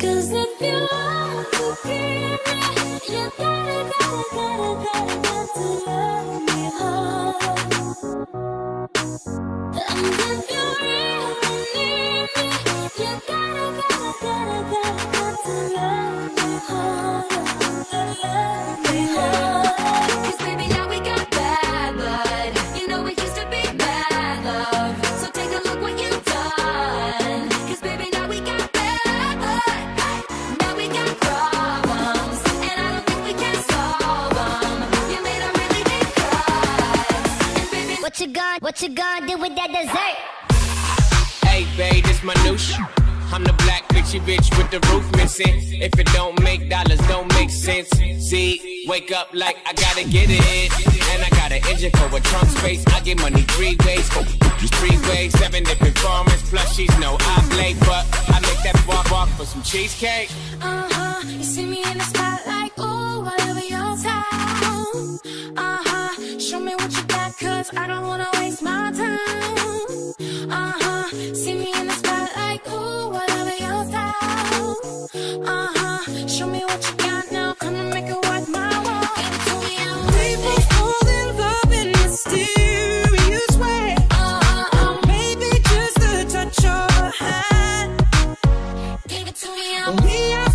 Cause if you want me, you gotta, gotta, gotta, gotta, got to love me hard. And if you really need me, you gotta, gotta, gotta, gotta, got to love What you gonna, what you gonna do with that dessert? Hey, babe, this my new sh- I'm the black bitchy bitch with the roof missing. If it don't make dollars, don't make sense. See, wake up like I gotta get it. And I got an engine for a trunk space. I get money three ways. Three ways, seven different formats. Plus, she's no oblate, but I make that walk walk for some cheesecake. Uh huh. You see me in the spotlight, ooh, whatever cause I don't wanna waste my time. Uh huh. See me in the spotlight, ooh, whatever your style. Uh huh. Show me what you got now, come and make it worth my while. Give it to me, fall in love in mysterious ways. Uh huh. Maybe just touch of hand. Give it to me,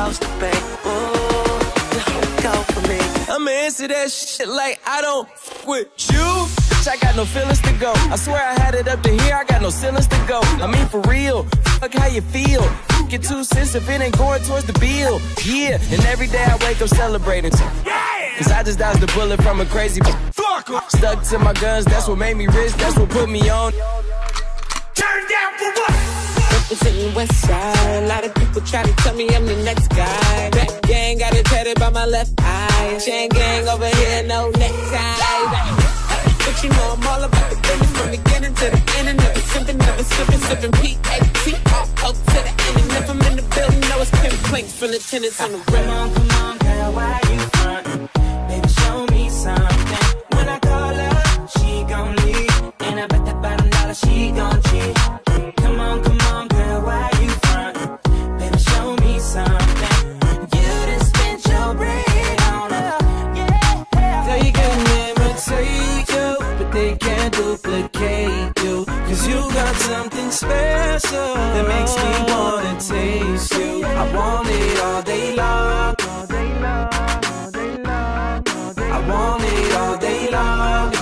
I'm already supposed to pay. Oh, yeah, go for me. I'ma answer that shit like I don't f- with you. Bitch, I got no feelings to go. I swear I had it up to here, I got no ceilings to go. I mean, for real, fuck how you feel. Get two cents if it ain't going towards the bill. Yeah, and every day I wake up celebrating. Cause I just dodged the bullet from a crazy fuck. Stuck to my guns, that's what made me rich, that's what put me on. Turn down for what? Representing West Side. A lot of people try to tell me I'm the next guy. Back gang got it tatted by my left eye. Chain gang over here, no necktie. But you know I'm all about the business from beginning to the end. And never sipping, never sipping, sipping P-A-T. Up to the end. And if I'm in the building, know it's pinpoints from the tenants on the rim. Come on, come on, girl, why you can't duplicate you. Cause you got something special that makes me wanna taste you. I want it all day long. All day long, all day long, all day long. I want it all day long.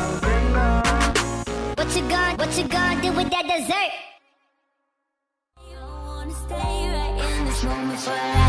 What you gonna, what you gonna do with that dessert? You wanna stay right in this moment forever.